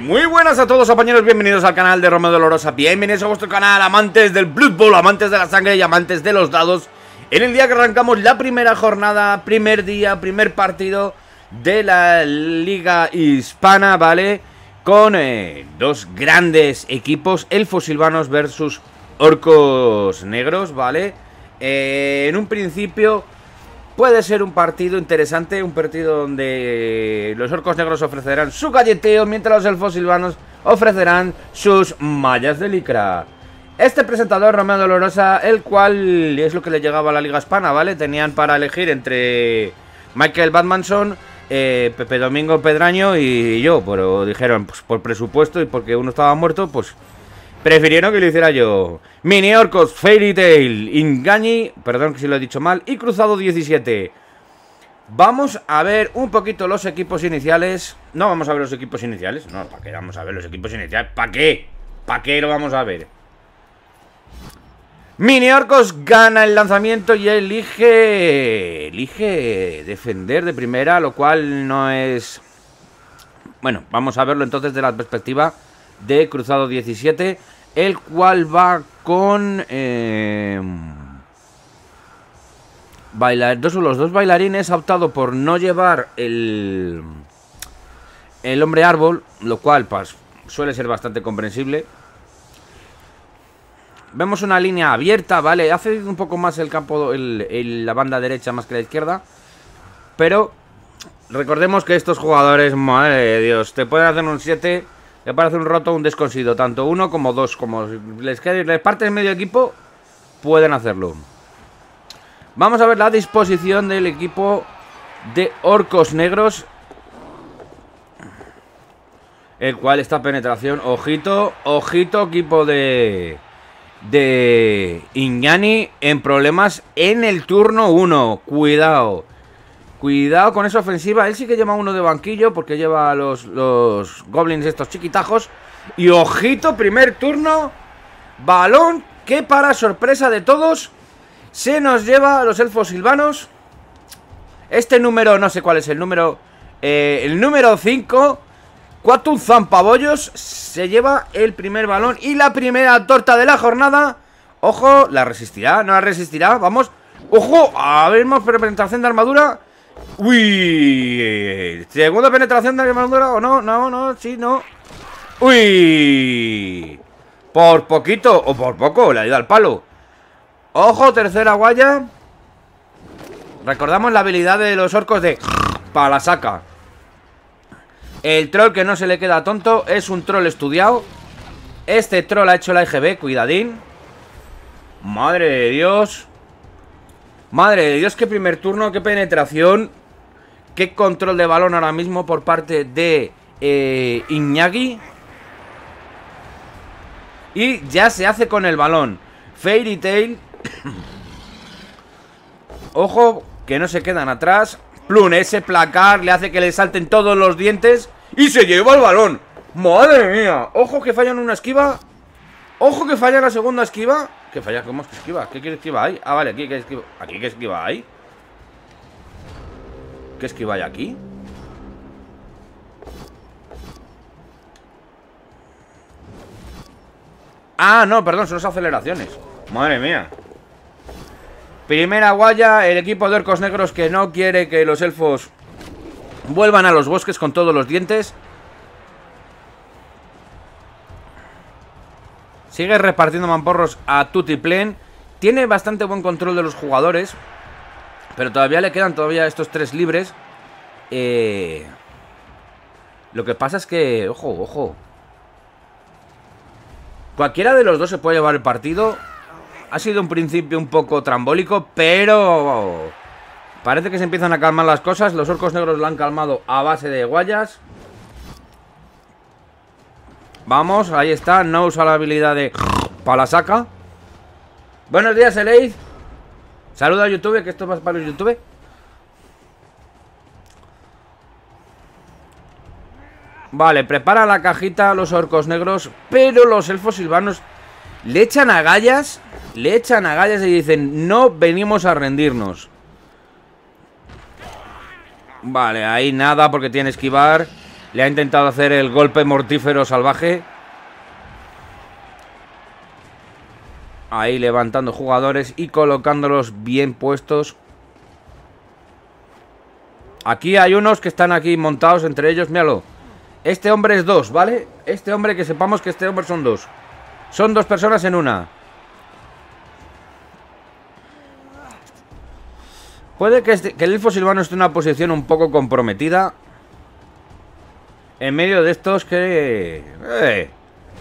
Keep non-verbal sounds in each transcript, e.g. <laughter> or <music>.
Muy buenas a todos compañeros, bienvenidos al canal de Romeo Dolorosa Bienvenidos a vuestro canal, amantes del Blood Bowl, amantes de la sangre y amantes de los dados En el día que arrancamos la primera jornada, primer día, primer partido de la Liga Hispana, ¿vale? Con eh, dos grandes equipos, Elfos Silvanos versus Orcos Negros, ¿vale? Eh, en un principio Puede ser un partido interesante, un partido donde los orcos negros ofrecerán su galleteo, mientras los elfos silvanos ofrecerán sus mallas de licra. Este presentador, Romeo Dolorosa, el cual es lo que le llegaba a la Liga Hispana, ¿vale? Tenían para elegir entre Michael Batmanson, eh, Pepe Domingo Pedraño y yo, pero dijeron, pues por presupuesto y porque uno estaba muerto, pues Prefirieron que lo hiciera yo. Mini Orcos, Fairy Tail, Ingañi, perdón que si lo he dicho mal, y Cruzado 17. Vamos a ver un poquito los equipos iniciales. No vamos a ver los equipos iniciales. No, ¿para qué vamos a ver los equipos iniciales? ¿Para qué? ¿Para qué lo vamos a ver? Mini Orcos gana el lanzamiento y elige... Elige defender de primera, lo cual no es... Bueno, vamos a verlo entonces de la perspectiva de Cruzado 17 el cual va con... Eh, bailar, dos, los dos bailarines ha optado por no llevar el, el hombre árbol, lo cual pues, suele ser bastante comprensible. Vemos una línea abierta, ¿vale? Hace un poco más el campo, la banda derecha más que la izquierda. Pero recordemos que estos jugadores, madre de Dios, te pueden hacer un 7 le parece un roto un desconsido. Tanto uno como dos. Como les, les parte el medio equipo, pueden hacerlo. Vamos a ver la disposición del equipo de Orcos Negros. El cual esta penetración, ojito, ojito equipo de... De Iñani en problemas en el turno 1. Cuidado. Cuidado con esa ofensiva. Él sí que lleva uno de banquillo porque lleva los, los goblins estos chiquitajos. Y ojito, primer turno. Balón que para sorpresa de todos se nos lleva a los elfos silvanos. Este número, no sé cuál es el número. Eh, el número 5. Quatum Zampabollos se lleva el primer balón y la primera torta de la jornada. Ojo, ¿la resistirá? ¿No la resistirá? Vamos. ¡Ojo! A ver, más de armadura. Uy, segunda penetración de armadura o no, no, no, sí, no. Uy, por poquito o por poco, le ha ido al palo. Ojo, tercera guaya. Recordamos la habilidad de los orcos de para la saca. El troll que no se le queda tonto es un troll estudiado. Este troll ha hecho la EGB, cuidadín. Madre de Dios. Madre de Dios, qué primer turno, qué penetración. Qué control de balón ahora mismo por parte de eh. Y ya se hace con el balón. Fairy Tail. <coughs> Ojo, que no se quedan atrás. Plum, ese placar le hace que le salten todos los dientes. Y se lleva el balón. ¡Madre mía! Ojo que fallan una esquiva. Ojo que falla la segunda esquiva. ¿Qué falla? ¿Cómo es que esquiva? ¿Qué quiere esquiva ahí? Ah, vale, aquí que esquiva. ¿Aquí que esquiva ahí? ¿Qué esquiva hay aquí? Ah, no, perdón, son las aceleraciones Madre mía Primera guaya, el equipo de orcos negros que no quiere que los elfos vuelvan a los bosques con todos los dientes Sigue repartiendo mamporros a Tutiplen. Tiene bastante buen control de los jugadores. Pero todavía le quedan todavía estos tres libres. Eh... Lo que pasa es que... Ojo, ojo. Cualquiera de los dos se puede llevar el partido. Ha sido un principio un poco trambólico, pero... Parece que se empiezan a calmar las cosas. Los orcos negros lo han calmado a base de guayas. Vamos, ahí está. No usa la habilidad de saca Buenos días, Eleid. Saluda a YouTube, que esto va para YouTube. Vale, prepara la cajita a los orcos negros, pero los elfos silvanos le echan agallas, le echan agallas y dicen, no venimos a rendirnos. Vale, ahí nada porque tiene esquivar. Le ha intentado hacer el golpe mortífero salvaje. Ahí levantando jugadores y colocándolos bien puestos. Aquí hay unos que están aquí montados entre ellos, míralo. Este hombre es dos, ¿vale? Este hombre, que sepamos que este hombre son dos. Son dos personas en una. Puede que, este, el elfo silvano esté en una posición un poco comprometida. En medio de estos que... ¡Eh!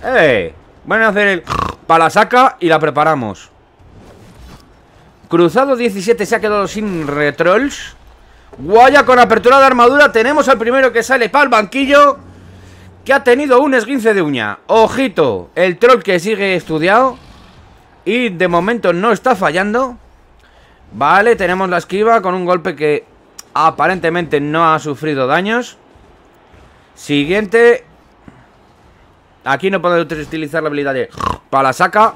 ¡Eh! Van a hacer el... Para la saca y la preparamos. Cruzado 17 se ha quedado sin retrolls. Guaya con apertura de armadura. Tenemos al primero que sale para el banquillo. Que ha tenido un esguince de uña. Ojito, el troll que sigue estudiado. Y de momento no está fallando. Vale, tenemos la esquiva con un golpe que aparentemente no ha sufrido daños. Siguiente. Aquí no puedo utilizar la habilidad de para la saca.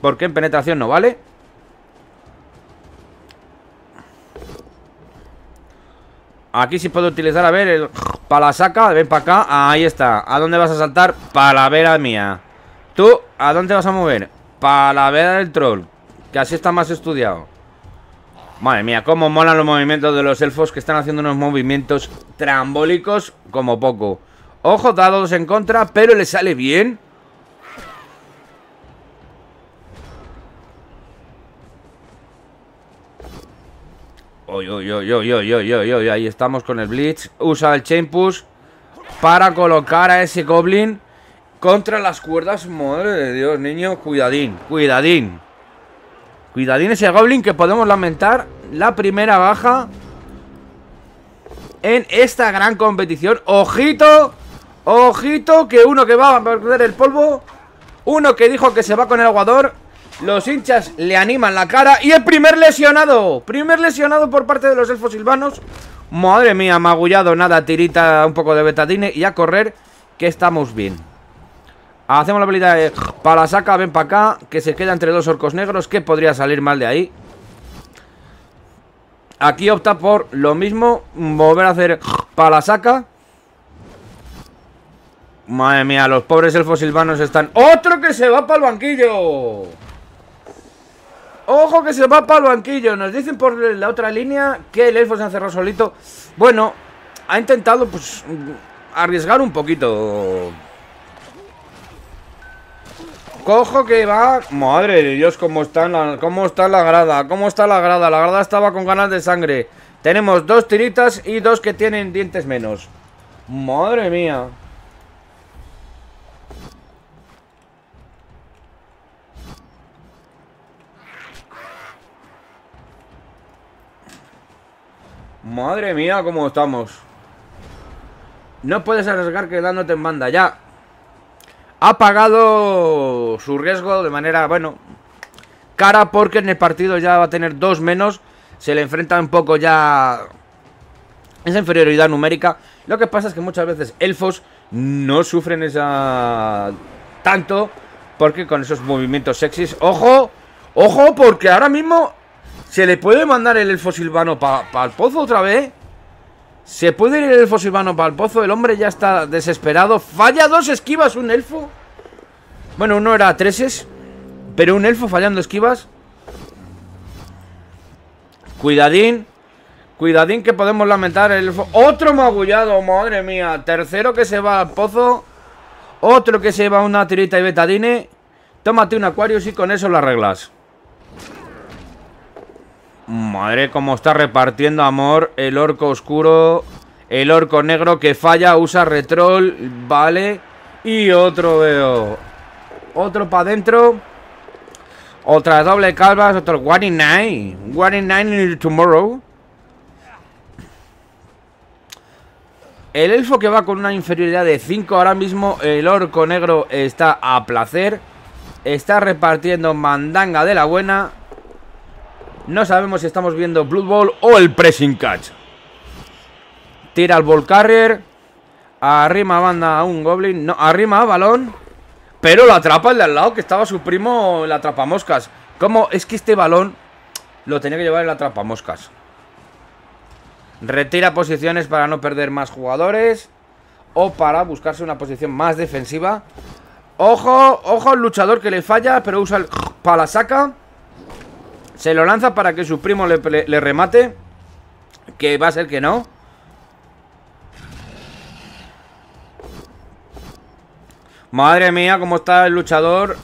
Porque en penetración no vale. Aquí sí puedo utilizar, a ver, el para saca. Ven para acá. Ahí está. ¿A dónde vas a saltar? Palavera mía. Tú, ¿a dónde vas a mover? Palavera del troll. Que así está más estudiado. Madre mía, cómo molan los movimientos de los elfos que están haciendo unos movimientos trambólicos como poco. Ojo, dados en contra, pero le sale bien. Oy, oy, oy, ahí estamos con el Blitz. Usa el Chain Push para colocar a ese Goblin contra las cuerdas. Madre de Dios, niño, cuidadín, cuidadín. Cuidadín ese Goblin que podemos lamentar la primera baja en esta gran competición. ¡Ojito! ¡Ojito! Que uno que va a perder el polvo, uno que dijo que se va con el aguador, los hinchas le animan la cara y el primer lesionado. Primer lesionado por parte de los elfos silvanos. Madre mía, magullado, nada, tirita, un poco de betadine y a correr que estamos bien. Hacemos la habilidad de para saca, ven para acá, que se queda entre dos orcos negros, que podría salir mal de ahí. Aquí opta por lo mismo, volver a hacer para saca. Madre mía, los pobres elfos silvanos están... ¡Otro que se va para el banquillo! ¡Ojo que se va para el banquillo! Nos dicen por la otra línea que el elfo se ha encerrado solito. Bueno, ha intentado pues arriesgar un poquito Cojo que va... Madre de Dios, cómo está, la, cómo está la grada. Cómo está la grada. La grada estaba con ganas de sangre. Tenemos dos tiritas y dos que tienen dientes menos. Madre mía. Madre mía, cómo estamos. No puedes arriesgar quedándote en banda. Ya, ha pagado su riesgo de manera, bueno, cara porque en el partido ya va a tener dos menos. Se le enfrenta un poco ya esa inferioridad numérica. Lo que pasa es que muchas veces elfos no sufren esa tanto porque con esos movimientos sexys, ojo, ojo, porque ahora mismo se le puede mandar el elfo silvano para el pozo otra vez. Se puede ir el elfo silvano para el pozo. El hombre ya está desesperado. Falla dos esquivas un elfo. Bueno, uno era treses. Pero un elfo fallando esquivas. Cuidadín. Cuidadín que podemos lamentar el elfo. Otro magullado, madre mía. Tercero que se va al pozo. Otro que se va una tirita y betadine. Tómate un Aquarius y con eso lo arreglas. Madre, cómo está repartiendo amor el orco oscuro. El orco negro que falla, usa retrol, vale. Y otro veo. Otro para adentro. Otra doble calvas, otro one in nine. One in nine tomorrow. El elfo que va con una inferioridad de 5 ahora mismo. El orco negro está a placer. Está repartiendo mandanga de la buena. No sabemos si estamos viendo Blood Bowl o el Pressing Catch. Tira al Ball Carrier. Arrima banda a un Goblin. No, arrima a balón. Pero lo atrapa el de al lado, que estaba su primo la atrapamoscas. ¿Cómo? Es que este balón lo tenía que llevar en la atrapamoscas. Retira posiciones para no perder más jugadores. o para buscarse una posición más defensiva. Ojo, ojo al luchador que le falla, pero usa el para saca. Se lo lanza para que su primo le, remate. Que va a ser que no. Madre mía, cómo está el luchador.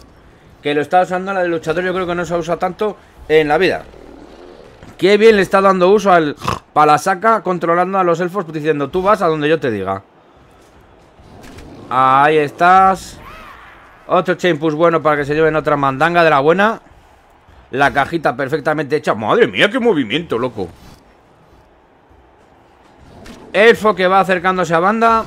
Que lo está usando la del luchador, yo creo que no se usa tanto en la vida. Qué bien le está dando uso al palasaca controlando a los elfos diciendo tú vas a donde yo te diga. Ahí estás. Otro chain push bueno para que se lleven otra mandanga de la buena. La cajita perfectamente hecha. Madre mía, qué movimiento, loco. Elfo que va acercándose a banda.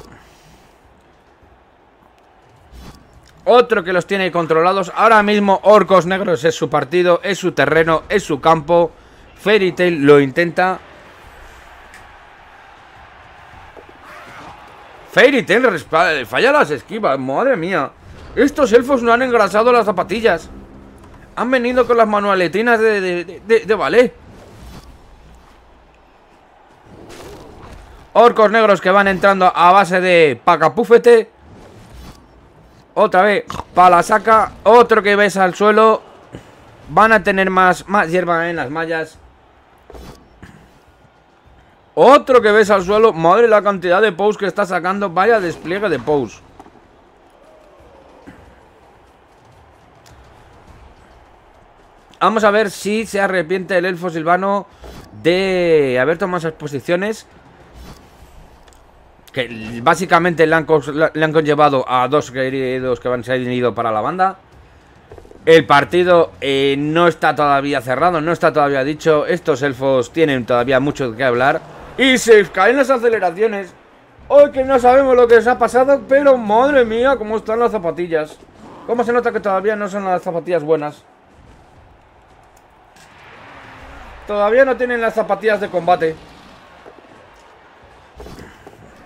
Otro que los tiene controlados. Ahora mismo Orcos Negros es su partido, es su terreno, es su campo. Fairy Tail lo intenta. Fairy Tail falla las esquivas, madre mía. Estos elfos no han engrasado las zapatillas. Han venido con las manualetinas de, de, de, ballet. Orcos negros que van entrando a base de pacapúfete. Otra vez, para saca. Otro que ves al suelo. Van a tener más, más hierba en las mallas. Otro que ves al suelo. Madre la cantidad de posts que está sacando. Vaya despliegue de posts. Vamos a ver si se arrepiente el elfo silvano de haber tomado esas posiciones. Que básicamente le han, conllevado a dos queridos que van a ser ido para la banda. El partido eh, no está todavía cerrado, no está todavía dicho. Estos elfos tienen todavía mucho que hablar. Y se caen las aceleraciones. Hoy que no sabemos lo que les ha pasado, pero madre mía, cómo están las zapatillas. Cómo se nota que todavía no son las zapatillas buenas. Todavía no tienen las zapatillas de combate.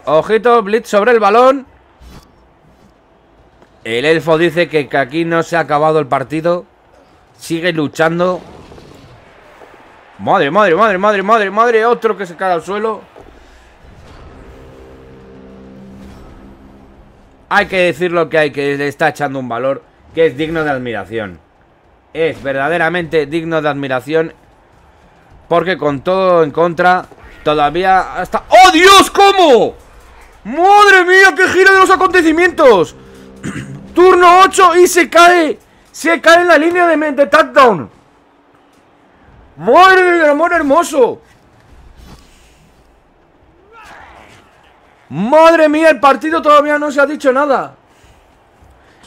Ojito, Blitz sobre el balón. El elfo dice que, aquí no se ha acabado el partido. Sigue luchando. Madre, madre, madre, madre, madre, madre. Otro que se cae al suelo. Hay que decir lo que hay, que le está echando un valor que es digno de admiración. Es verdaderamente digno de admiración porque con todo en contra, todavía hasta... ¡Oh, Dios! ¿Cómo? ¡Madre mía! ¡Qué gira de los acontecimientos! <clears throat> Turno 8 y se cae. Se cae en la línea de, de touchdown. ¡Madre del amor hermoso! ¡Madre mía! El partido todavía no se ha dicho nada.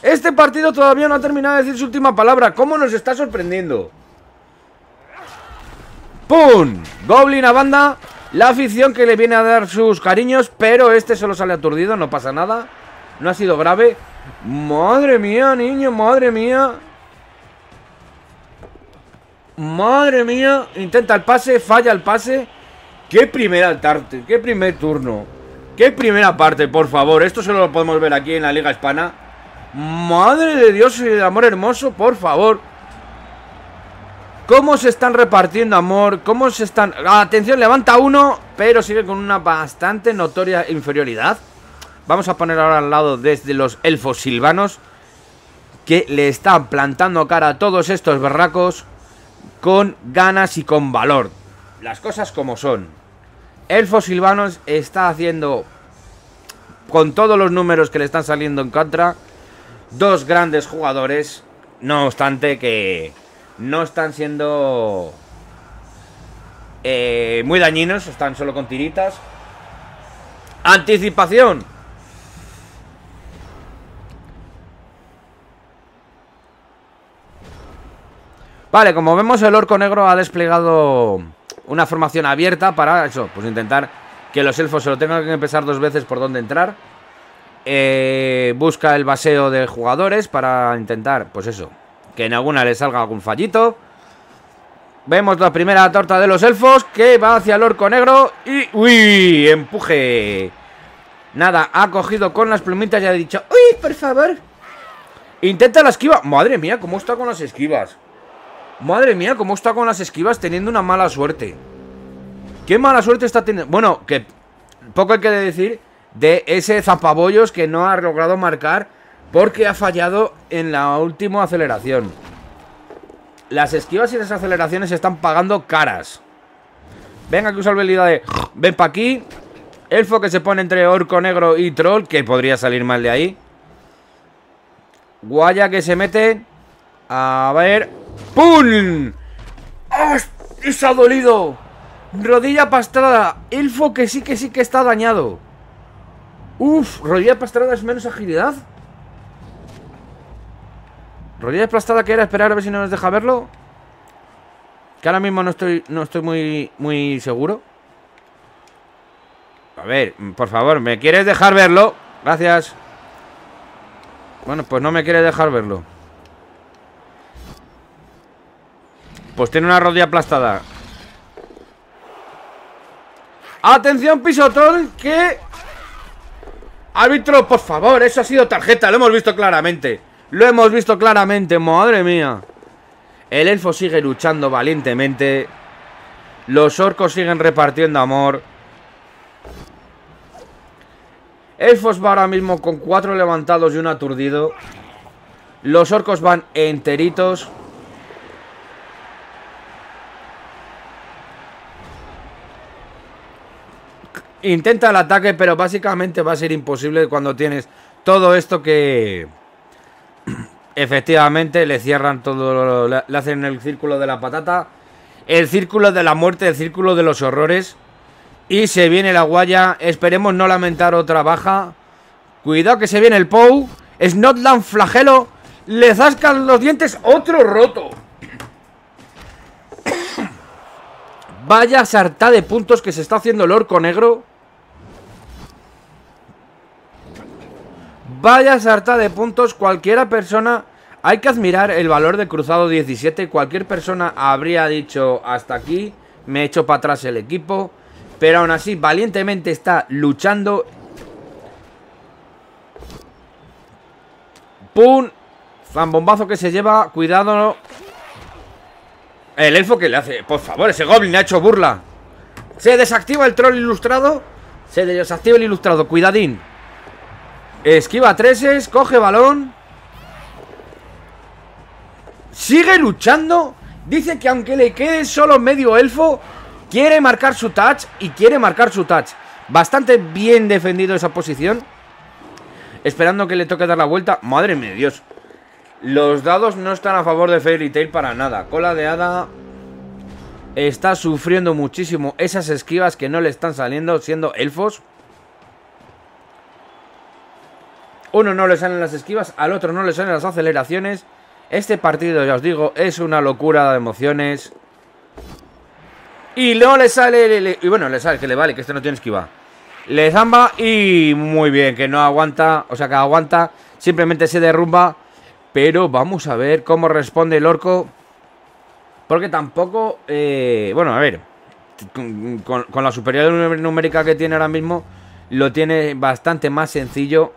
Este partido todavía no ha terminado de decir su última palabra. ¿Cómo nos está sorprendiendo? ¡Pum! Goblin a banda. La afición que le viene a dar sus cariños, pero este solo sale aturdido, no pasa nada. No ha sido grave. Madre mía, niño, madre mía. Madre mía. Intenta el pase, falla el pase. Qué primera tarde, qué primer turno. Qué primera parte, por favor. Esto solo lo podemos ver aquí en la Liga Hispana. Madre de Dios y de amor hermoso, por favor. ¿Cómo se están repartiendo amor? ¿Cómo se están...? Atención, levanta uno, pero sigue con una bastante notoria inferioridad. Vamos a poner ahora al lado desde los elfos silvanos que le están plantando cara a todos estos berracos con ganas y con valor. Las cosas como son. Elfos silvanos está haciendo, con todos los números que le están saliendo en contra, dos grandes jugadores. No obstante que no están siendo eh, muy dañinos, están solo con tiritas. Anticipación. Vale, como vemos el orco negro ha desplegado una formación abierta para eso, pues intentar que los elfos se lo tengan que empezar dos veces por donde entrar. Eh, busca el baseo de jugadores para intentar, pues eso, que en alguna le salga algún fallito. Vemos la primera torta de los elfos que va hacia el orco negro y... ¡Uy! Empuje. Nada, ha cogido con las plumitas y ha dicho... ¡Uy, por favor! Intenta la esquiva. Madre mía, cómo está con las esquivas. Madre mía, cómo está con las esquivas teniendo una mala suerte. Qué mala suerte está teniendo. Bueno, que poco hay que decir de ese zapabollos que no ha logrado marcar porque ha fallado en la última aceleración. Las esquivas y las aceleraciones están pagando caras. Venga, que usa habilidad de... Ven pa' aquí. Elfo que se pone entre orco negro y troll, que podría salir mal de ahí. Guaya que se mete. A ver. ¡Pum! ¡Ah! ¡Eso ha dolido! Rodilla pastrada. Elfo que sí que sí que está dañado. Uf, rodilla pastrada es menos agilidad. Rodilla aplastada que era esperar a ver si no nos deja verlo. Que ahora mismo no estoy, no estoy muy, muy seguro. A ver, por favor, ¿me quieres dejar verlo? Gracias. Bueno, pues no me quiere dejar verlo. Pues tiene una rodilla aplastada. ¡Atención, pisotón! Que... Árbitro, por favor, eso ha sido tarjeta, lo hemos visto claramente. Lo hemos visto claramente, madre mía. El elfo sigue luchando valientemente. Los orcos siguen repartiendo amor. Elfos va ahora mismo con cuatro levantados y un aturdido. Los orcos van enteritos. Intenta el ataque, pero básicamente va a ser imposible cuando tienes todo esto que... <clears throat> Efectivamente, le cierran todo, le hacen el círculo de la patata, el círculo de la muerte, el círculo de los horrores. Y se viene la guaya, esperemos no lamentar otra baja. Cuidado que se viene el Pou, Snotland flagelo, le zascan los dientes, otro roto. <coughs> Vaya sarta de puntos que se está haciendo el orco negro. Vaya sarta de puntos. Cualquiera persona... Hay que admirar el valor de Cruzado 17. Cualquier persona habría dicho hasta aquí. Me he hecho para atrás el equipo. Pero aún así, valientemente está luchando. ¡Pum! Zambombazo que se lleva. Cuidado. El elfo que le hace... Por favor, ese goblin ha hecho burla. Se desactiva el troll ilustrado. Se desactiva el ilustrado. Cuidadín. Esquiva treses, coge balón. Sigue luchando. Dice que aunque le quede solo medio elfo, quiere marcar su touch y quiere marcar su touch. Bastante bien defendido esa posición. Esperando que le toque dar la vuelta. Madre mía, Dios. Los dados no están a favor de Fairy Tail para nada. Cola de hada está sufriendo muchísimo esas esquivas que no le están saliendo siendo elfos. Uno no le salen las esquivas, al otro no le salen las aceleraciones. Este partido, ya os digo, es una locura de emociones. Y no le sale... y bueno, le sale, que le vale, que este no tiene esquiva. Le zamba y muy bien, que no aguanta, o sea que aguanta, simplemente se derrumba. Pero vamos a ver cómo responde el orco. Porque tampoco... Eh, bueno, a ver. Con, la superioridad numérica que tiene ahora mismo, lo tiene bastante más sencillo.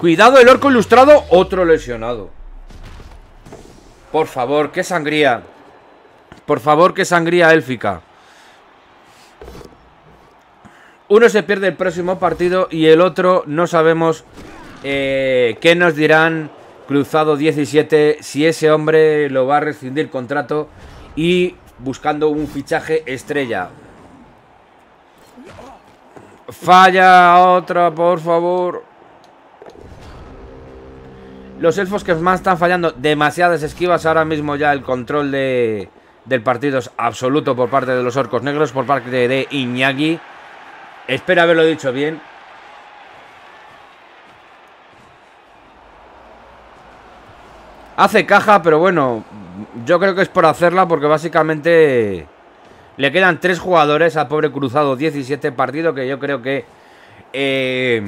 Cuidado, el orco ilustrado, otro lesionado. Por favor, qué sangría. Por favor, qué sangría élfica. Uno se pierde el próximo partido y el otro no sabemos eh, ¿Qué nos dirán Cruzado 17 si ese hombre lo va a rescindir contrato y buscando un fichaje estrella? Falla otra, por favor. Los elfos que más están fallando demasiadas esquivas. Ahora mismo ya el control de, del partido es absoluto por parte de los orcos negros, por parte de Iñaki. Espero haberlo dicho bien. Hace caja, pero bueno, yo creo que es por hacerla porque básicamente le quedan tres jugadores al pobre Cruzado 17 partido que yo creo que eh,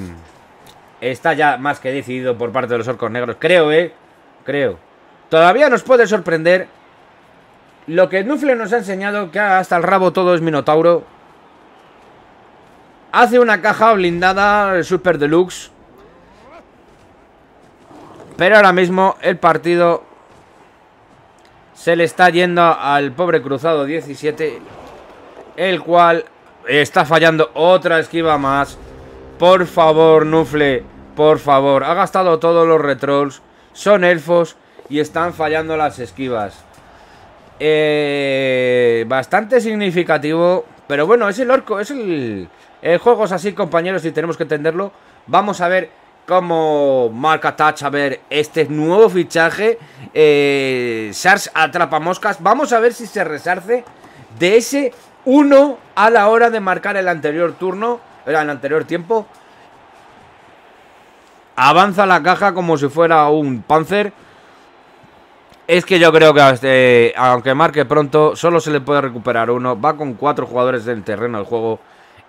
está ya más que decidido por parte de los orcos negros. Creo, ¿eh? Creo. Todavía nos puede sorprender lo que Nufle nos ha enseñado, que hasta el rabo todo es Minotauro. Hace una caja blindada Super Deluxe pero ahora mismo el partido se le está yendo al pobre Cruzado 17, el cual Está fallando otra esquiva más. Por favor, Nufle. Por favor. Ha gastado todos los retrolls. Son elfos. Y están fallando las esquivas. Eh, bastante significativo. Pero bueno, es el orco. Es el... El juego es así, compañeros, y tenemos que entenderlo. Vamos a ver cómo marca Touch a ver este nuevo fichaje. Eh, Sars atrapa moscas. Vamos a ver si se resarce de ese 1 a la hora de marcar el anterior turno, el anterior tiempo. Avanza la caja como si fuera un Panzer. Es que yo creo que este, aunque marque pronto, solo se le puede recuperar uno. Va con cuatro jugadores del terreno del juego.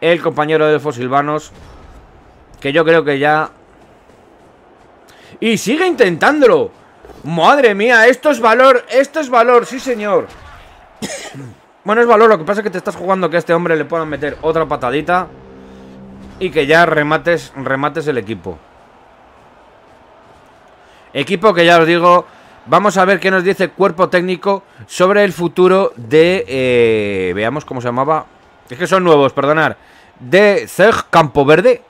El compañero de Fosilvanos. Que yo creo que ya... Y sigue intentándolo. Madre mía, esto es valor. Esto es valor, sí señor. <coughs> Bueno, es valor, lo que pasa es que te estás jugando que a este hombre le puedan meter otra patadita y que ya remates, remates el equipo. Equipo que ya os digo, vamos a ver qué nos dice el cuerpo técnico sobre el futuro de... Eh, veamos cómo se llamaba. Es que son nuevos, perdonar. De Zerg Campo Verde.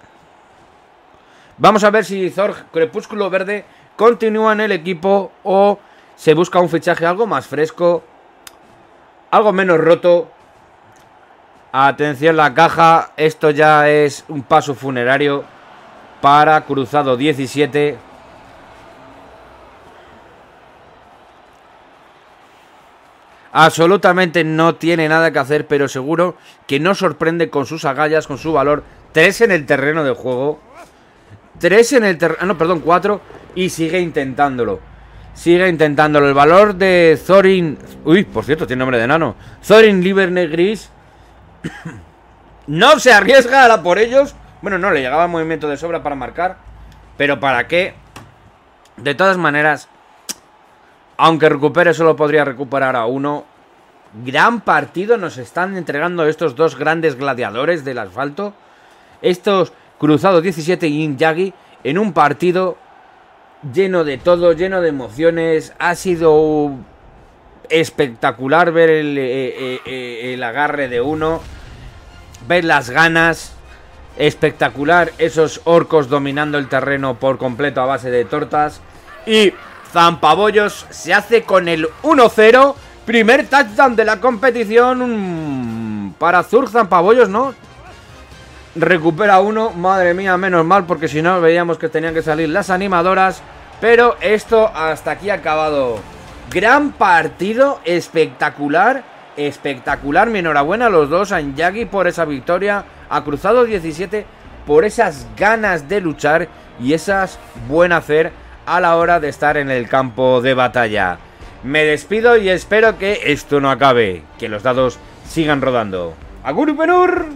Vamos a ver si Zorg Crepúsculo Verde continúa en el equipo o se busca un fichaje algo más fresco algo menos roto. Atención la caja, esto ya es un paso funerario para Cruzado 17. Absolutamente no tiene nada que hacer, pero seguro que no sorprende con sus agallas, con su valor. Tres en el terreno de juego. Tres en el terreno... Ah, no, perdón, cuatro. Y sigue intentándolo. Sigue intentándolo. El valor de Thorin... Uy, por cierto, tiene nombre de enano. Thorin Liberne Gris. <coughs> no se arriesga a la por ellos. Bueno, no, le llegaba movimiento de sobra para marcar. Pero ¿para qué? De todas maneras, aunque recupere, solo podría recuperar a uno. Gran partido nos están entregando estos dos grandes gladiadores del asfalto. Estos Cruzados 17 y Inyagi en un partido lleno de todo, lleno de emociones. Ha sido espectacular ver el, eh, eh, eh, el, agarre de uno, ver las ganas. Espectacular esos orcos dominando el terreno por completo a base de tortas. Y Zampabollos se hace con el 1-0. Primer touchdown de la competición para Zur Zampabollos, ¿no? Recupera uno, madre mía, menos mal, porque si no veíamos que tenían que salir las animadoras. Pero esto hasta aquí ha acabado. Gran partido, espectacular, espectacular. Mi enhorabuena a los dos, a Inyagi por esa victoria, a Cruzado 17 por esas ganas de luchar y esas buen hacer a la hora de estar en el campo de batalla. Me despido y espero que esto no acabe, que los dados sigan rodando. ¡Agur Benur!